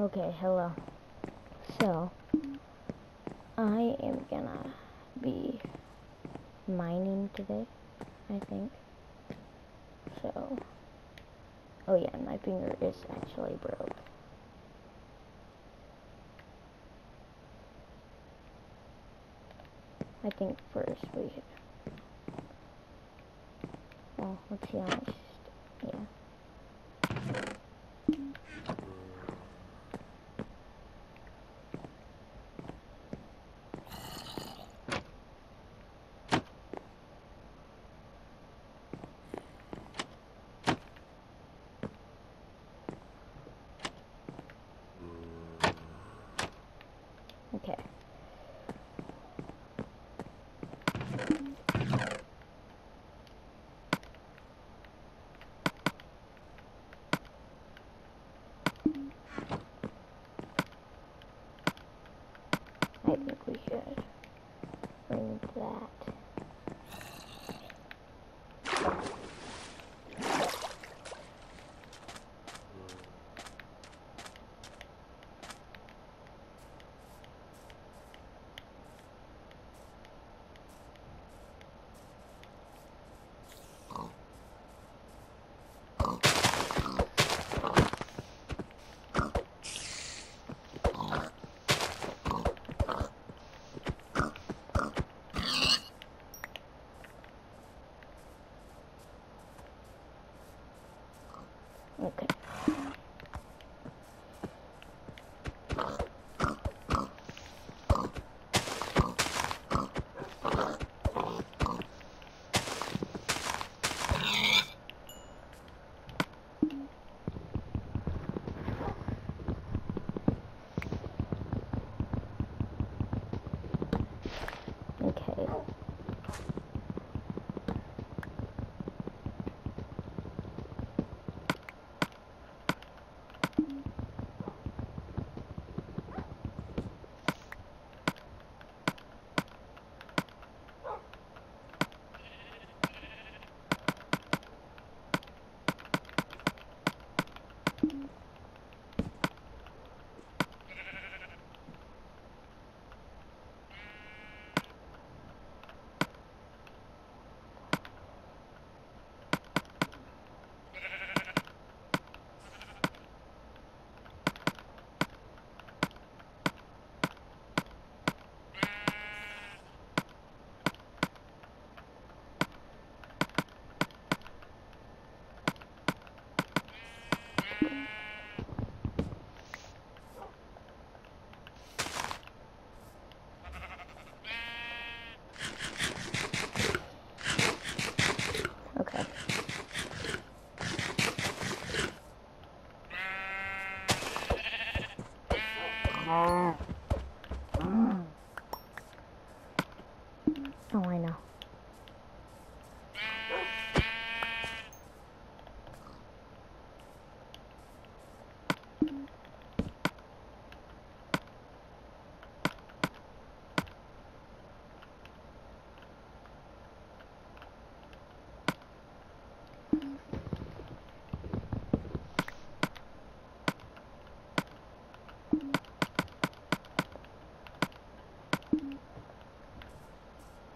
Okay, hello. So, I am gonna be mining today, I think. So, oh yeah, my finger is actually broke. I think first we should, well, let's see how much, yeah. Okay. I think we should bring that. Okay.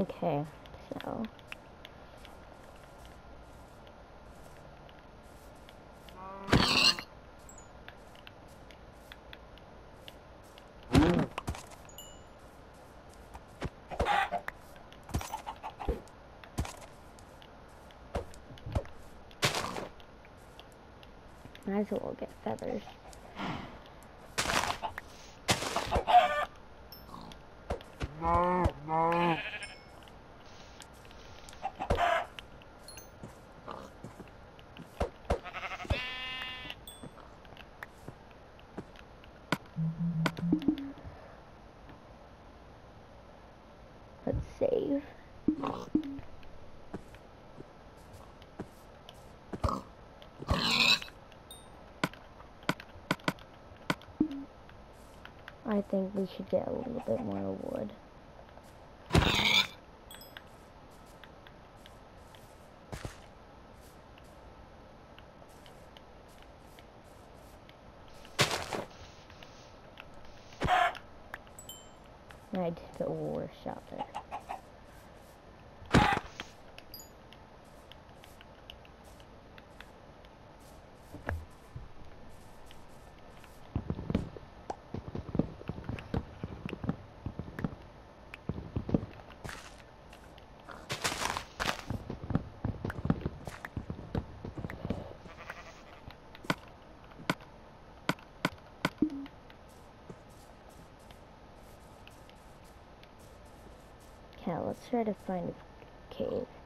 Okay, so. Might as well get feathers. Let's save. I think we should get a little bit more wood. Try to find a cave.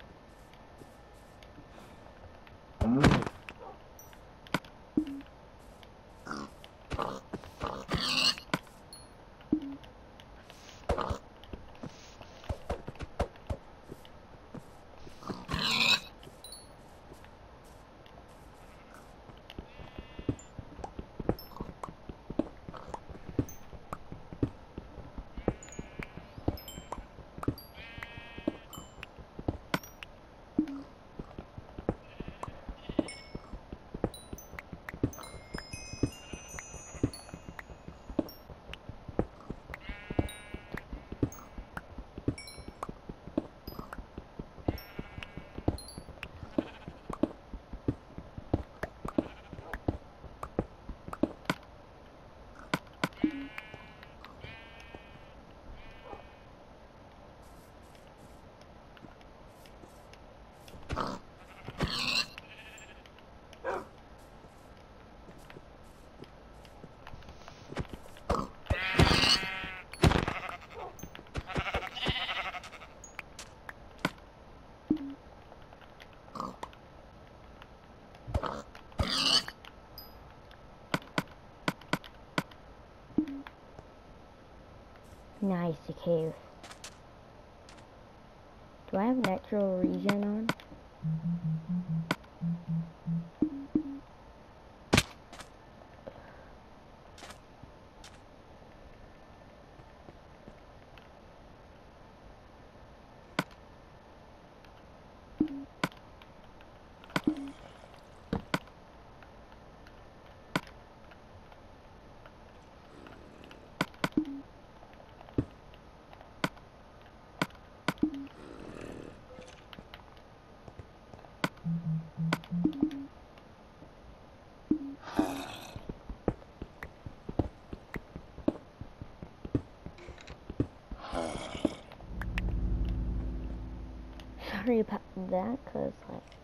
Nice, cave. Do I have natural regen on? Sorry about that, cause like.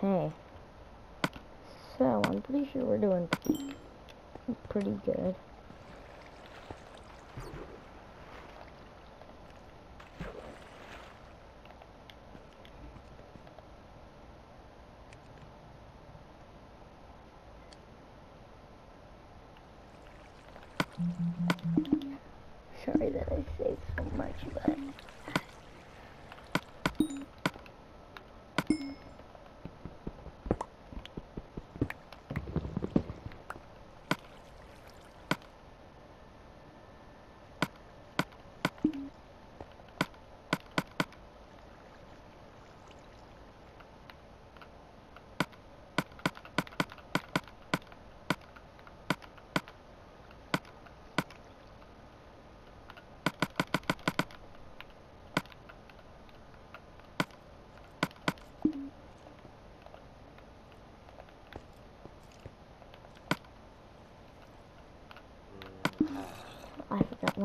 Okay. So, I'm pretty sure we're doing pretty, good. Sorry that I saved so much, but...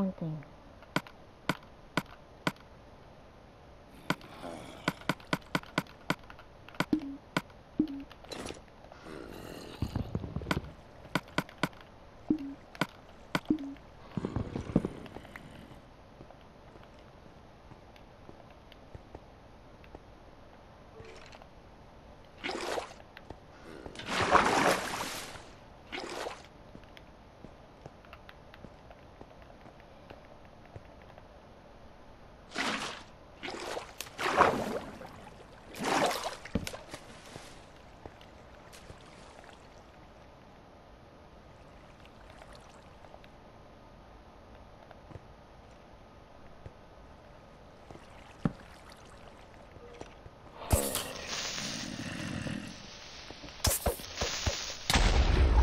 one thing.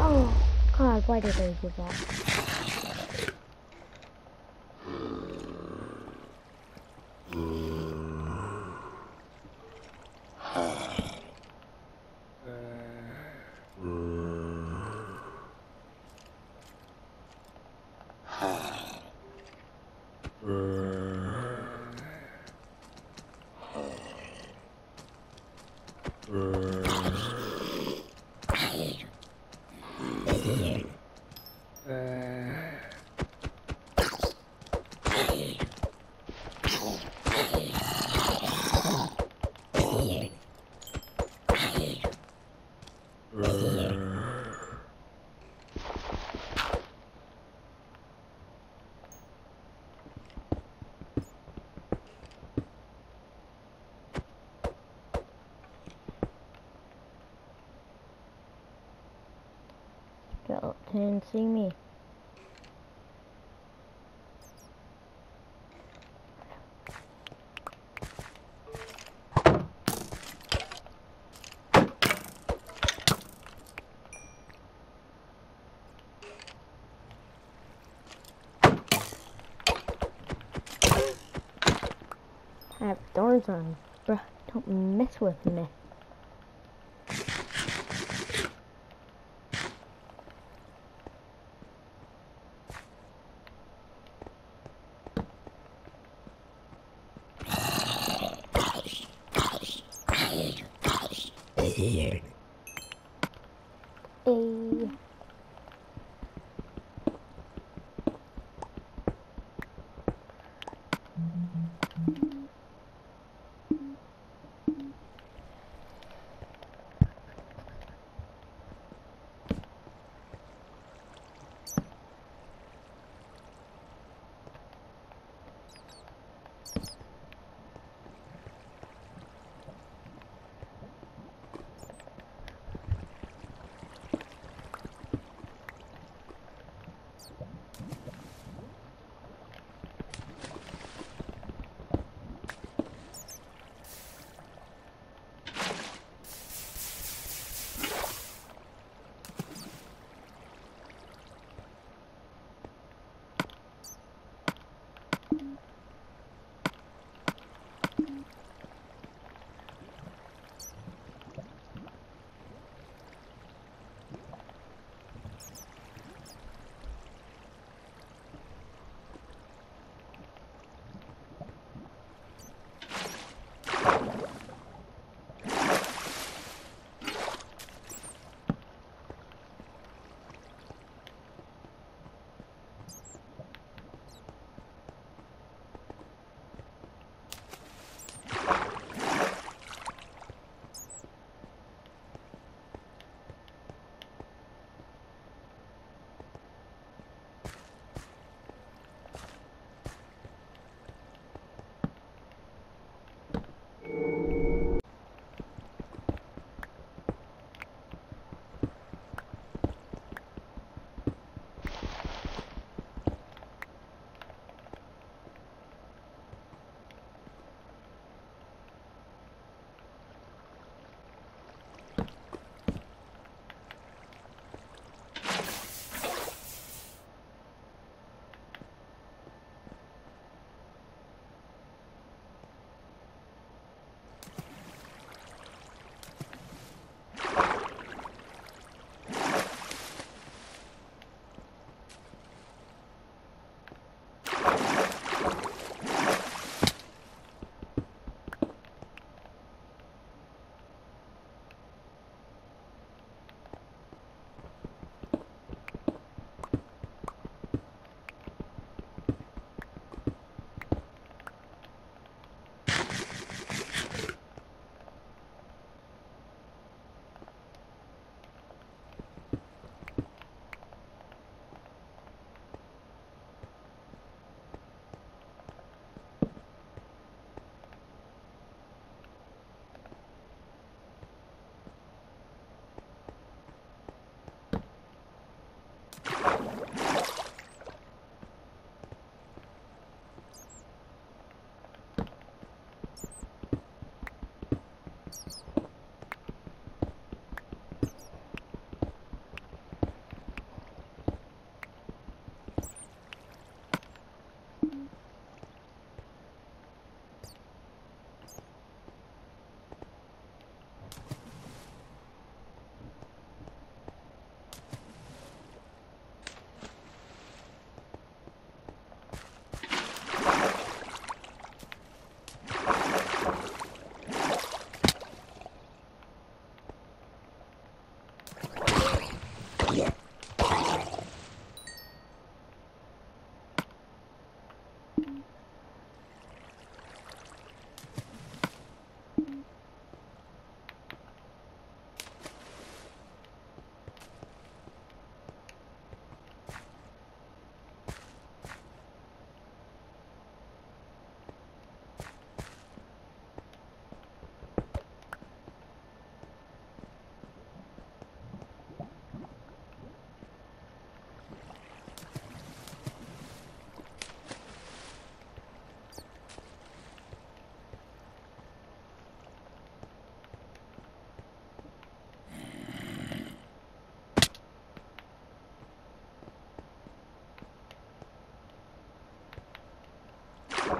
Oh, God, why did I do that? Skeleton, see me. I have thorns on, bruh. Don't mess with me.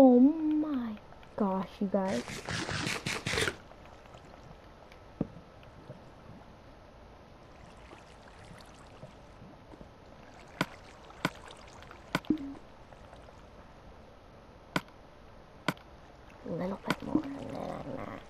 Oh my gosh, you guys. A little bit more and then I'm at.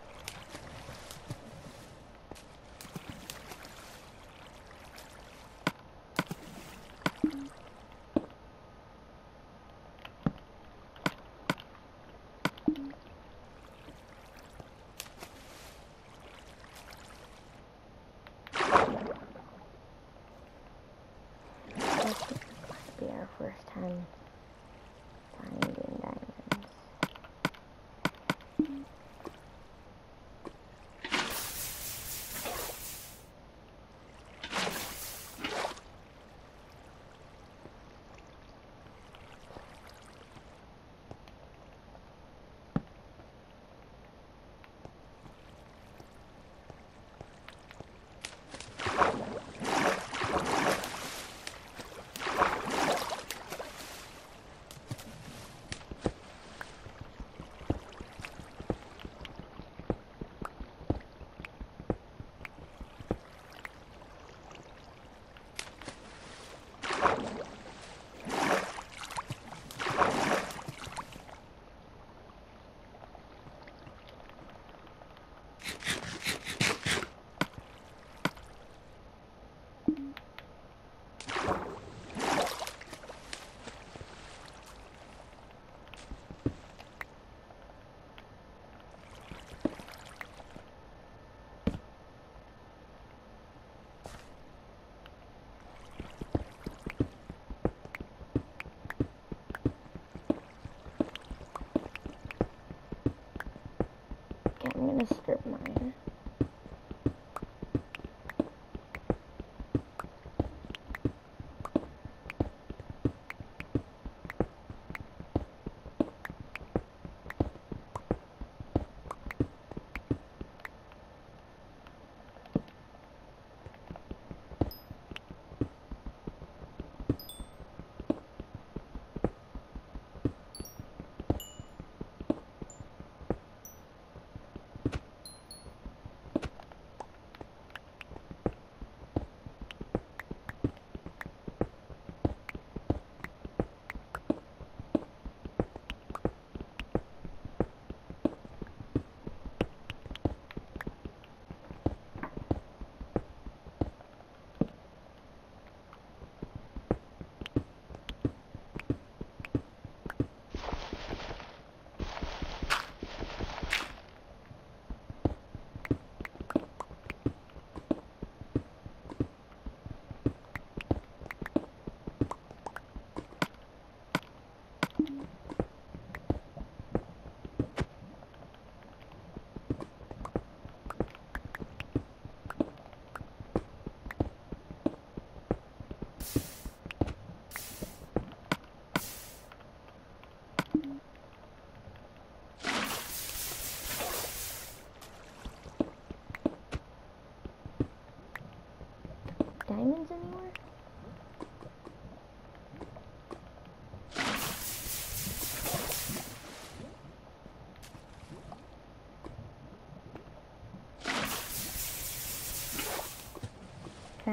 This is going to be our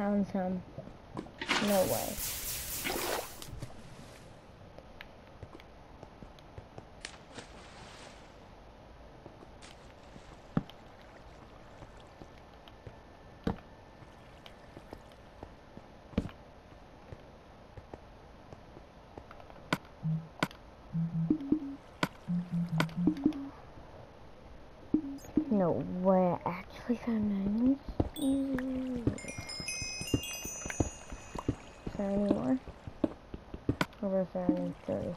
Found some. No way. No way, I actually found diamonds. Easy. Is there any more? Or was there only three?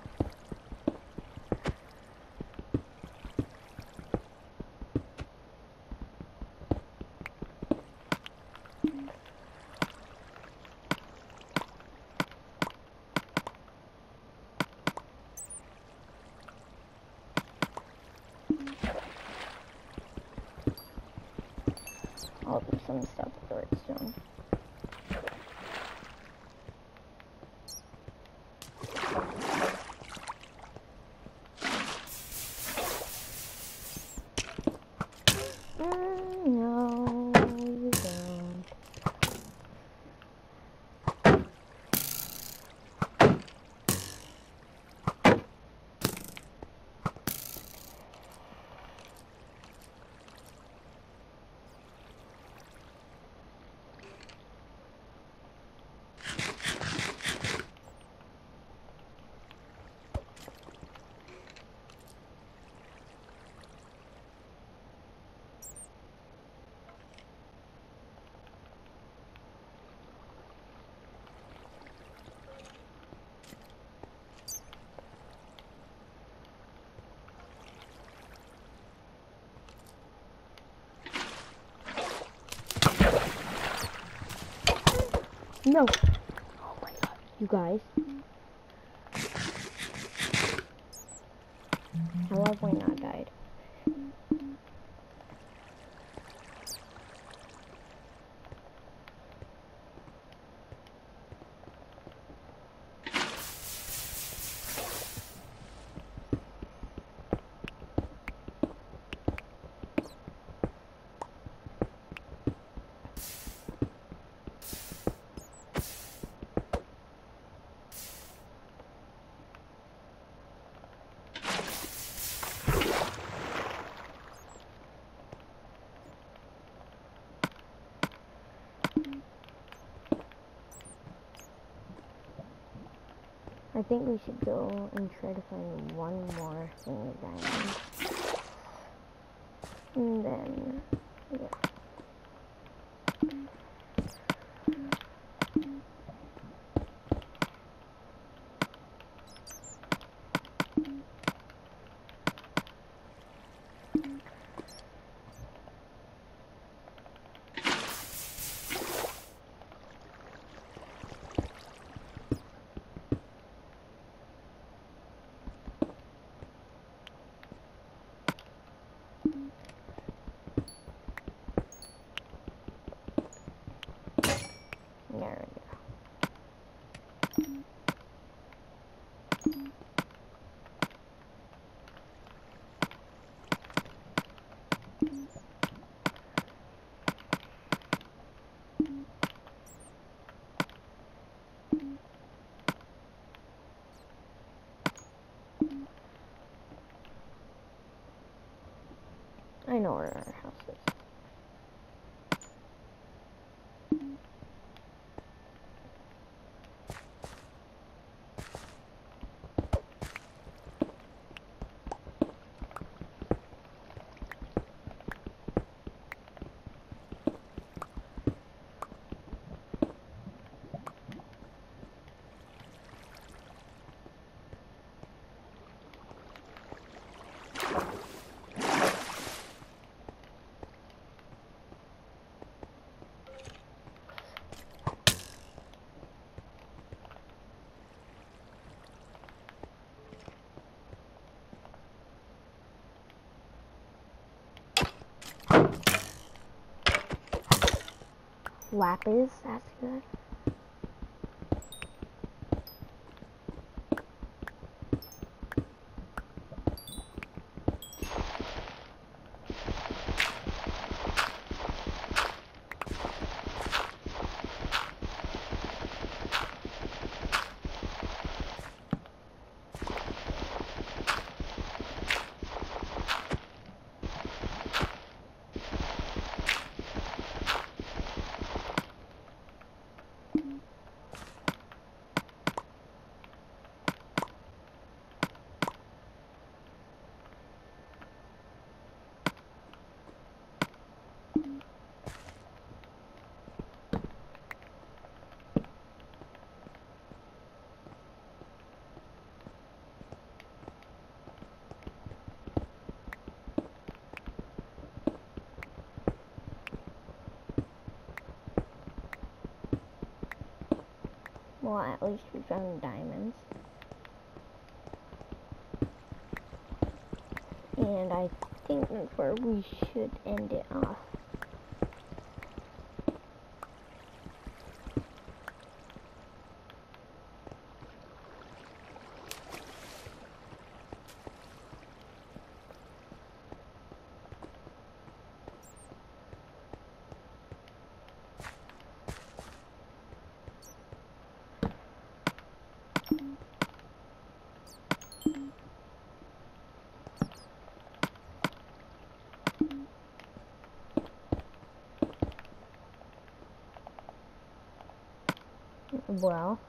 I'll do some stuff with redstone. Mm, no, you don't. No. Oh my god, you guys. I think we should go and try to find one more thing of diamonds. And then, yeah. There we go. I know where our house is. Lapis, that's good. Well, at least we found diamonds. And I think that's where we should end it off. Well,